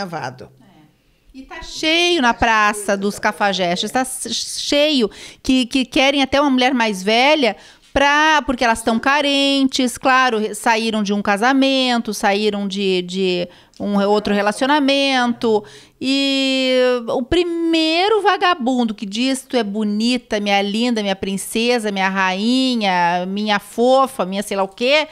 Avado. E tá cheio na praça dos cafajestes, tá cheio que, que querem até uma mulher mais velha pra, porque elas estão carentes, claro, saíram de um casamento, saíram de, de um outro relacionamento. E o primeiro vagabundo que diz tu é bonita, minha linda, minha princesa, minha rainha, minha fofa, minha sei lá o quê,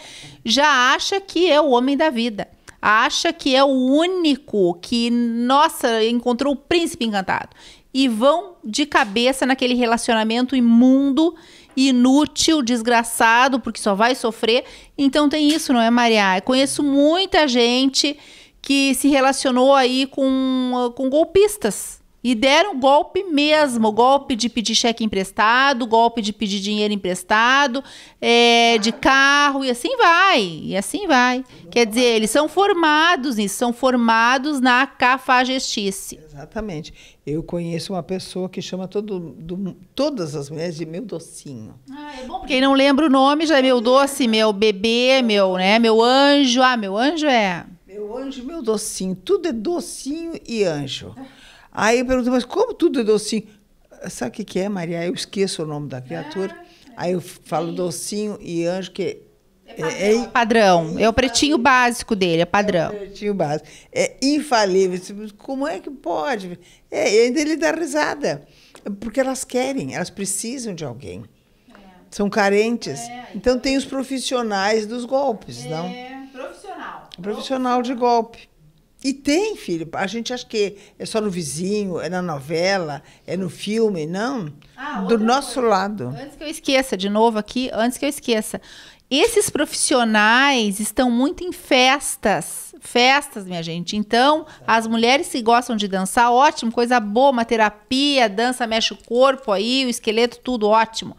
já acha que é o homem da vida acha que é o único que, nossa, encontrou o príncipe encantado. E vão de cabeça naquele relacionamento imundo, inútil, desgraçado, porque só vai sofrer. Então tem isso, não é, Maria? Eu conheço muita gente que se relacionou aí com, com golpistas e deram golpe mesmo, golpe de pedir cheque emprestado, golpe de pedir dinheiro emprestado, é, de carro, e assim vai, e assim vai. Quer dizer, eles são formados nisso, são formados na cafajestice. Exatamente. Eu conheço uma pessoa que chama todo, do, todas as mulheres de meu docinho. Ah, é bom, quem não lembra o nome já é meu doce, meu bebê, meu, né, meu anjo. Ah, meu anjo é... Meu anjo, meu docinho, tudo é docinho e anjo. Aí eu pergunto, mas como tudo é docinho? Sabe o que, que é, Maria? Eu esqueço o nome da criatura. Aí eu falo docinho e anjo, que é, é, padrão. É o pretinho básico dele, é padrão. É o pretinho básico. É infalível. Como é que pode? É, e ainda ele dá risada. Porque elas querem, elas precisam de alguém. É. São carentes. É, então tem os profissionais dos golpes, não? É, profissional. Profissional de golpe. E tem, filho. A gente acha que é só no vizinho, é na novela, é no filme. Não. Ah, Do nosso coisa. lado. Antes que eu esqueça, de novo aqui, antes que eu esqueça. Esses profissionais estão muito em festas. Festas, minha gente. Então, as mulheres que gostam de dançar, ótimo, coisa boa, uma terapia, dança mexe o corpo aí, o esqueleto, tudo ótimo.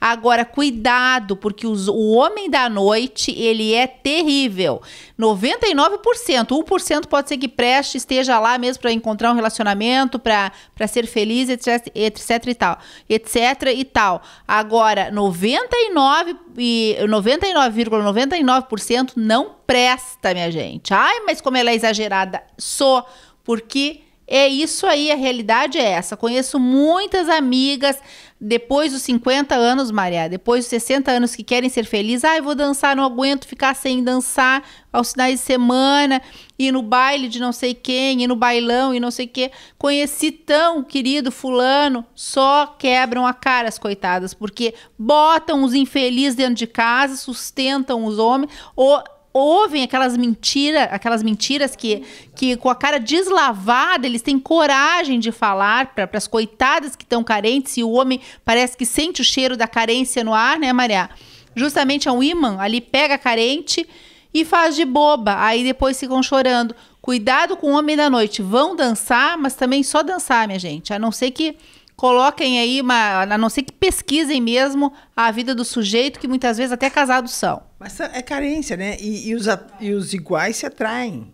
Agora, cuidado, porque os, o homem da noite, ele é terrível. 99%, 1% pode ser que preste, esteja lá mesmo para encontrar um relacionamento, para ser feliz, etc, etc e tal, etc e tal. Agora, 99 e 99,99% ,99 não presta, minha gente. Ai, mas como ela é exagerada, sou, porque é isso aí, a realidade é essa. Conheço muitas amigas depois dos 50 anos, Maria, depois dos 60 anos que querem ser felizes, ah, eu vou dançar, não aguento ficar sem dançar aos finais de semana, ir no baile de não sei quem, ir no bailão e não sei o quê. Conheci tão querido fulano, só quebram a cara as coitadas, porque botam os infelizes dentro de casa, sustentam os homens, ou ouvem aquelas mentiras, aquelas mentiras que, que com a cara deslavada eles têm coragem de falar para as coitadas que estão carentes e o homem parece que sente o cheiro da carência no ar, né, Maria? Justamente é um imã, ali pega a carente e faz de boba, aí depois ficam chorando. Cuidado com o homem da noite, vão dançar, mas também só dançar, minha gente, a não ser que coloquem aí uma, a não ser que pesquisem mesmo a vida do sujeito, que muitas vezes até casados são. Mas é carência, né? E, e, os, e os iguais se atraem.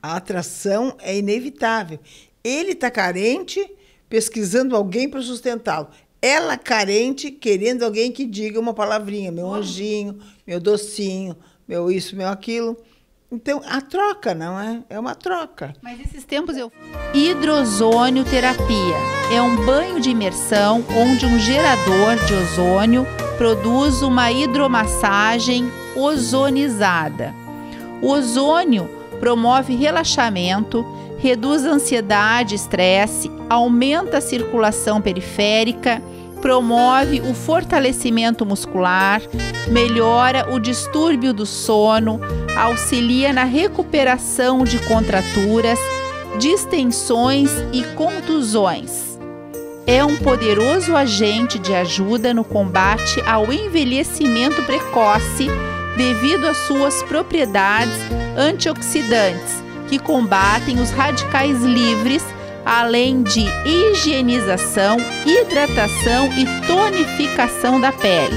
A atração é inevitável. Ele está carente, pesquisando alguém para sustentá-lo. Ela carente, querendo alguém que diga uma palavrinha, meu anjinho, meu docinho, meu isso, meu aquilo. Então, a troca, não é? É uma troca. Mas esses tempos eu. Hidrozônio terapia é um banho de imersão onde um gerador de ozônio produz uma hidromassagem ozonizada. O ozônio promove relaxamento, reduz ansiedade, estresse, aumenta a circulação periférica promove o fortalecimento muscular, melhora o distúrbio do sono, auxilia na recuperação de contraturas, distensões e contusões. É um poderoso agente de ajuda no combate ao envelhecimento precoce devido às suas propriedades antioxidantes, que combatem os radicais livres além de higienização, hidratação e tonificação da pele.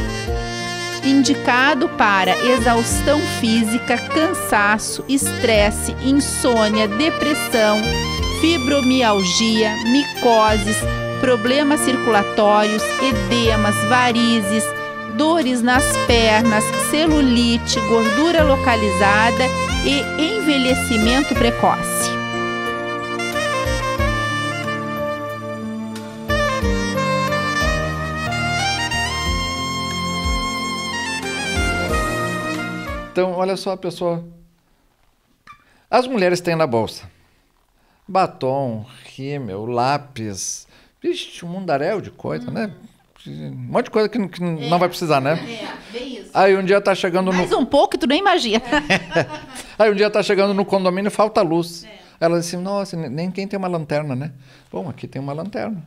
Indicado para exaustão física, cansaço, estresse, insônia, depressão, fibromialgia, micoses, problemas circulatórios, edemas, varizes, dores nas pernas, celulite, gordura localizada e envelhecimento precoce. Então, olha só a pessoa. As mulheres têm na bolsa batom, rímel, lápis, vixe, um mundaréu de coisa, né? Um monte de coisa que, que não vai precisar, né? É, bem isso. Aí um dia tá chegando no. Mais um pouco tu nem imagina. Aí um dia tá chegando no condomínio e falta luz. Ela disse, nossa, nem quem tem uma lanterna, né? Bom, aqui tem uma lanterna.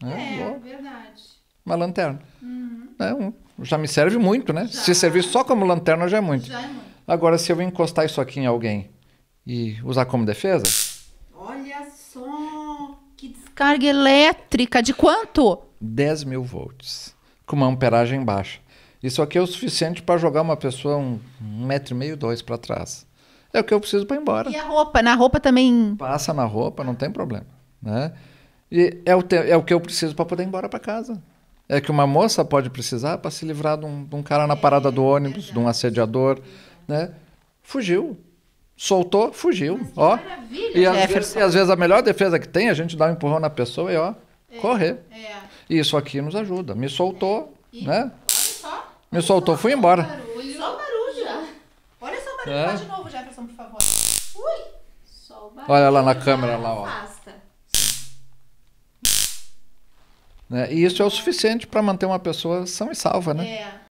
Né? Bom, verdade. uma lanterna. É, um- já me serve muito, né? Se servir só como lanterna já é muito. Já é muito. Agora, se eu encostar isso aqui em alguém e usar como defesa, Olha só, que descarga elétrica. De quanto? 10 mil volts, com uma amperagem baixa. Isso aqui é o suficiente para jogar uma pessoa um, um metro e meio, dois para trás. É o que eu preciso para ir embora. E a roupa? Na roupa também. Passa na roupa, não tem problema. Né? E é o, te- é o que eu preciso para poder ir embora para casa. É que uma moça pode precisar para se livrar de um, de um cara na parada do ônibus, de um assediador. Né? Fugiu. Soltou, fugiu. Ó. maravilha, E às, vezes, e às vezes a melhor defesa que tem é a gente dar um empurrão na pessoa e ó, correr. É. E isso aqui nos ajuda. Me soltou, E- né? Olha só. Me soltou, fui embora. Barulho. Só barulho. Olha só o barulho. É. Faz de novo, Jefferson, por favor. Ui. Só o barulho. Olha lá na câmera, lá, ó. Afasta. Né? E isso é o suficiente para manter uma pessoa sã e salva, né? É.